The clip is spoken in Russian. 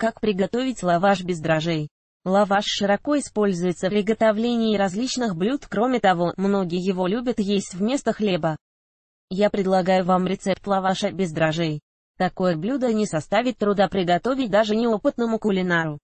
Как приготовить лаваш без дрожжей? Лаваш широко используется в приготовлении различных блюд, кроме того, многие его любят есть вместо хлеба. Я предлагаю вам рецепт лаваша без дрожжей. Такое блюдо не составит труда приготовить даже неопытному кулинару.